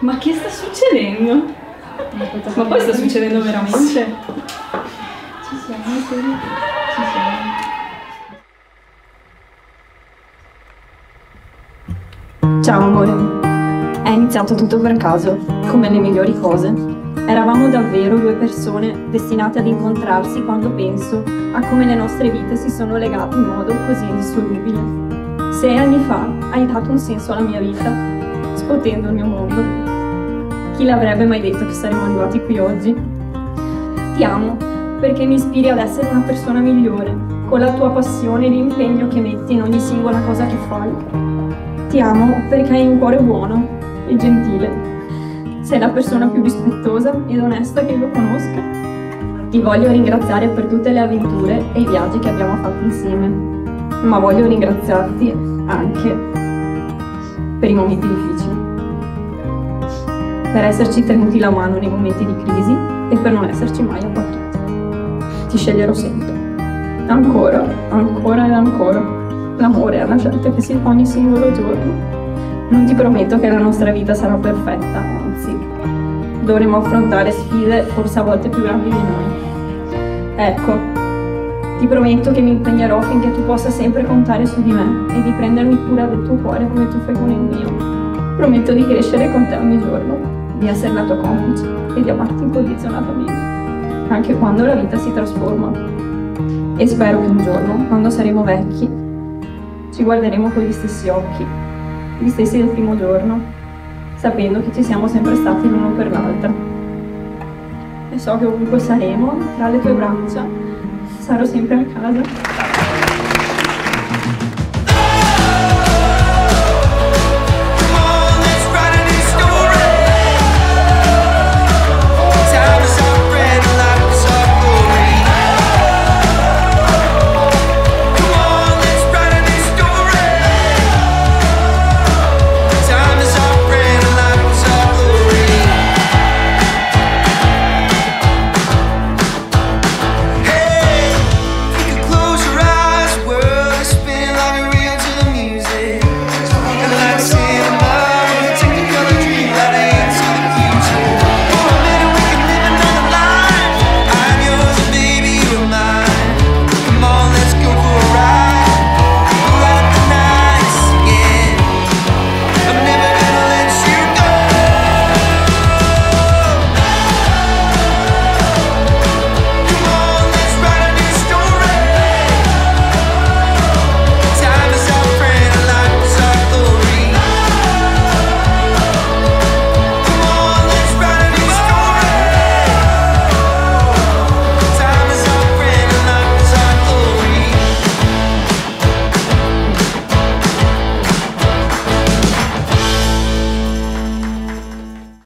Ma che sta succedendo? Ma poi sta succedendo veramente? Ci siamo. Ci siamo. Ciao amore. È iniziato tutto per caso, come le migliori cose. Eravamo davvero due persone destinate ad incontrarsi quando penso a come le nostre vite si sono legate in modo così indissolubile. Sei anni fa hai dato un senso alla mia vita, scuotendo il mio mondo. Chi l'avrebbe mai detto che saremmo arrivati qui oggi? Ti amo perché mi ispiri ad essere una persona migliore, con la tua passione e l'impegno che metti in ogni singola cosa che fai. Ti amo perché hai un cuore buono e gentile. Sei la persona più rispettosa ed onesta che io conosca. Ti voglio ringraziare per tutte le avventure e i viaggi che abbiamo fatto insieme, ma voglio ringraziarti anche per i momenti difficili, per esserci tenuti la mano nei momenti di crisi e per non esserci mai abbattuti. Ti sceglierò sempre. Ancora, ancora e ancora. L'amore è una scelta che si fa ogni singolo giorno. Non ti prometto che la nostra vita sarà perfetta, anzi, dovremo affrontare sfide forse a volte più grandi di noi. Ecco, ti prometto che mi impegnerò affinché tu possa sempre contare su di me e di prendermi cura del tuo cuore come tu fai con il mio. Prometto di crescere con te ogni giorno, di essere tua complice e di amarti incondizionatamente, anche quando la vita si trasforma. E spero che un giorno, quando saremo vecchi, ci guarderemo con gli stessi occhi, gli stessi del primo giorno, sapendo che ci siamo sempre stati l'uno per l'altra. E so che ovunque saremo, tra le tue braccia, sarò sempre a casa.